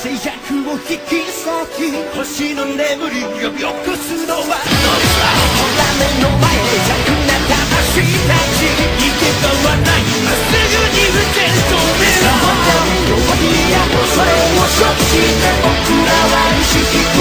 制約を引き裂き星の眠り呼び起こすのはどれだほら目の前で弱な魂たち。行けばはない今すぐに打て止めろさあ弱いや恐れを食して僕らは意識